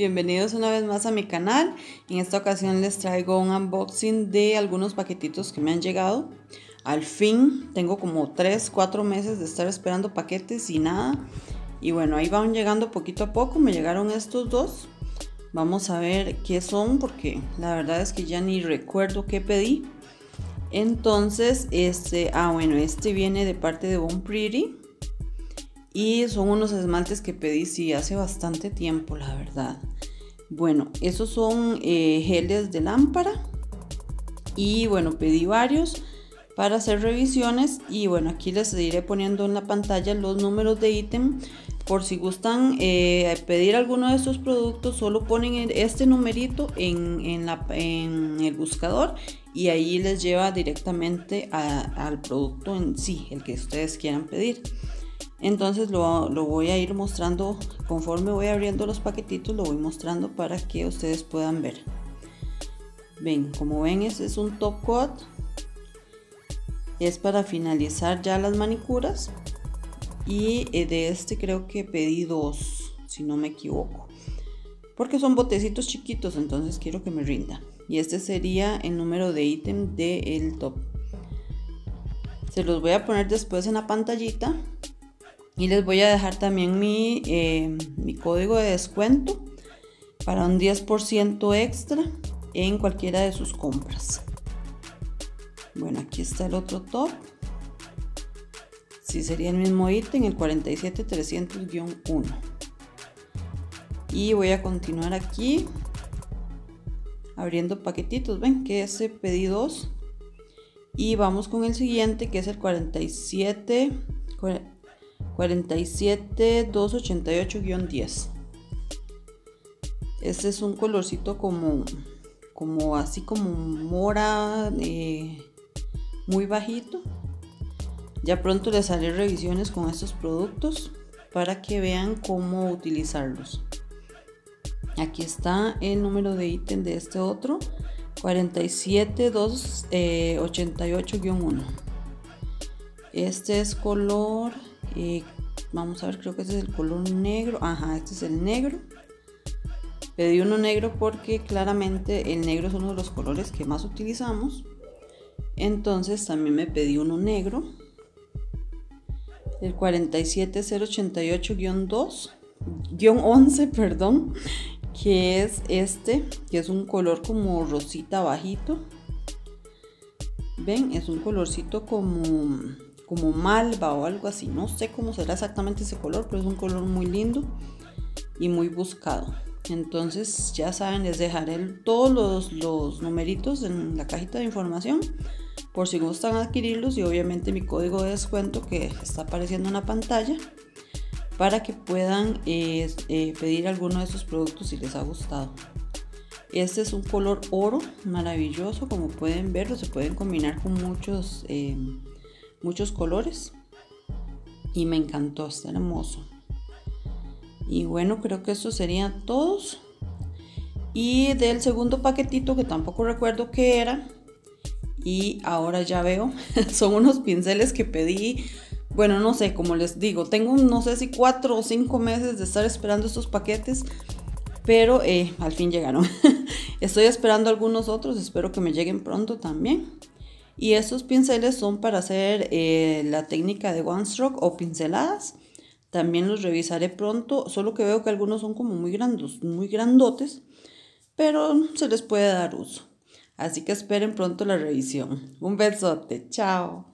Bienvenidos una vez más a mi canal. En esta ocasión les traigo un unboxing de algunos paquetitos que me han llegado. Al fin, tengo como 3, 4 meses de estar esperando paquetes y nada. Y bueno, ahí van llegando poquito a poco. Me llegaron estos dos. Vamos a ver qué son porque la verdad es que ya ni recuerdo qué pedí. Entonces, este, ah bueno, este viene de parte de Bon Pretty y son unos esmaltes que pedí sí hace bastante tiempo, la verdad. Bueno, esos son eh, geles de lámpara. Y bueno, pedí varios para hacer revisiones. Y bueno, aquí les iré poniendo en la pantalla los números de ítem. Por si gustan eh, pedir alguno de estos productos, solo ponen este numerito en, en el buscador y ahí les lleva directamente al producto en sí, el que ustedes quieran pedir. Entonces lo, voy a ir mostrando conforme voy abriendo los paquetitos, lo voy mostrando para que ustedes puedan ver. Ven, como ven, este es un top coat. Es para finalizar ya las manicuras. Y eh, de este creo que pedí dos, si no me equivoco. Porque son botecitos chiquitos, entonces quiero que me rinda. Y este sería el número de ítem del top. Se los voy a poner después en la pantallita y les voy a dejar también mi, eh, mi código de descuento para un 10% extra en cualquiera de sus compras. Bueno, aquí está el otro top. Si sería el mismo ítem, el 47300-1. Y voy a continuar aquí abriendo paquetitos. Ven que ese pedí dos. Y vamos con el siguiente que es el 47 47288-10. Este es un colorcito como, como así como mora, eh, muy bajito. Ya pronto les haré revisiones con estos productos para que vean cómo utilizarlos. Aquí está el número de ítem de este otro, 47288-1. Este es color vamos a ver, creo que este es el color negro. Ajá, este es el negro. Pedí uno negro porque claramente el negro es uno de los colores que más utilizamos. Entonces también me pedí uno negro. El 47088-2, 11, perdón, que es este, que es un color como rosita bajito. Ven, es un colorcito como como malva o algo así. No sé cómo será exactamente ese color, pero es un color muy lindo y muy buscado. Entonces ya saben, les dejaré todos los, los numeritos en la cajita de información por si gustan adquirirlos y obviamente mi código de descuento que está apareciendo en la pantalla para que puedan eh, pedir alguno de esos productos si les ha gustado. Este es un color oro maravilloso, como pueden verlo, se pueden combinar con muchos eh, muchos colores y me encantó, está hermoso. Y bueno, creo que estos serían todos. Y del segundo paquetito que tampoco recuerdo qué era. Y ahora ya veo, son unos pinceles que pedí. Bueno, no sé, como les digo, tengo no sé si cuatro o cinco meses de estar esperando estos paquetes. Pero eh, al fin llegaron. Estoy esperando algunos otros, espero que me lleguen pronto también. Y estos pinceles son para hacer eh, la técnica de one stroke o pinceladas. También los revisaré pronto, solo que veo que algunos son como muy grandos, muy grandotes, pero se les puede dar uso. Así que esperen pronto la revisión. Un besote, chao.